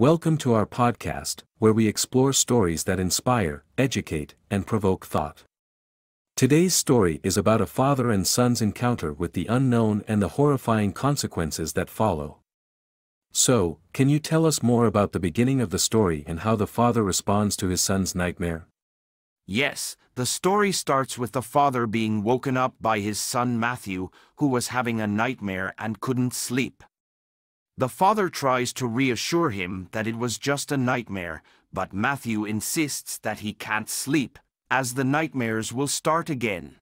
Welcome to our podcast, where we explore stories that inspire, educate, and provoke thought. Today's story is about a father and son's encounter with the unknown and the horrifying consequences that follow. So, can you tell us more about the beginning of the story and how the father responds to his son's nightmare? Yes, the story starts with the father being woken up by his son Matthew, who was having a nightmare and couldn't sleep. The father tries to reassure him that it was just a nightmare, but Matthew insists that he can't sleep, as the nightmares will start again.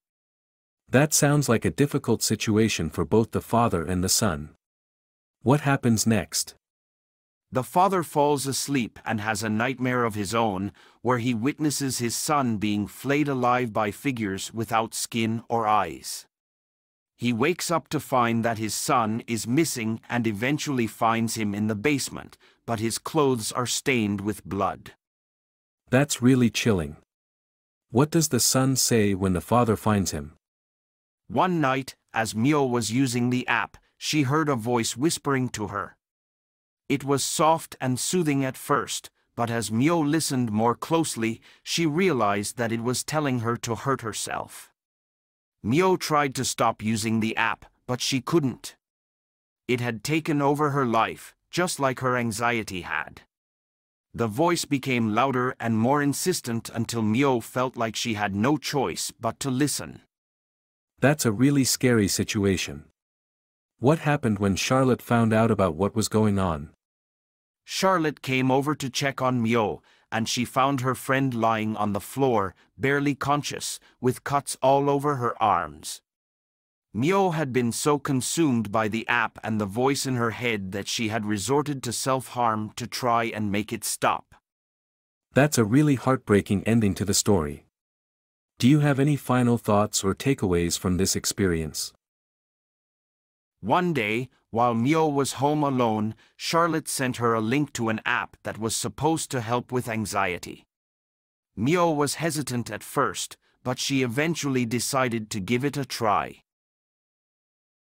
That sounds like a difficult situation for both the father and the son. What happens next? The father falls asleep and has a nightmare of his own, where he witnesses his son being flayed alive by figures without skin or eyes. He wakes up to find that his son is missing and eventually finds him in the basement, but his clothes are stained with blood. That's really chilling. What does the son say when the father finds him? One night, as Mio was using the app, she heard a voice whispering to her. It was soft and soothing at first, but as Mio listened more closely, she realized that it was telling her to hurt herself. Mio tried to stop using the app, but she couldn't. It had taken over her life, just like her anxiety had. The voice became louder and more insistent until Mio felt like she had no choice but to listen. That's a really scary situation. What happened when Charlotte found out about what was going on? Charlotte came over to check on Mio, and she found her friend lying on the floor, barely conscious, with cuts all over her arms. Mio had been so consumed by the app and the voice in her head that she had resorted to self-harm to try and make it stop. That's a really heartbreaking ending to the story. Do you have any final thoughts or takeaways from this experience? One day, while Mio was home alone, Charlotte sent her a link to an app that was supposed to help with anxiety. Mio was hesitant at first, but she eventually decided to give it a try.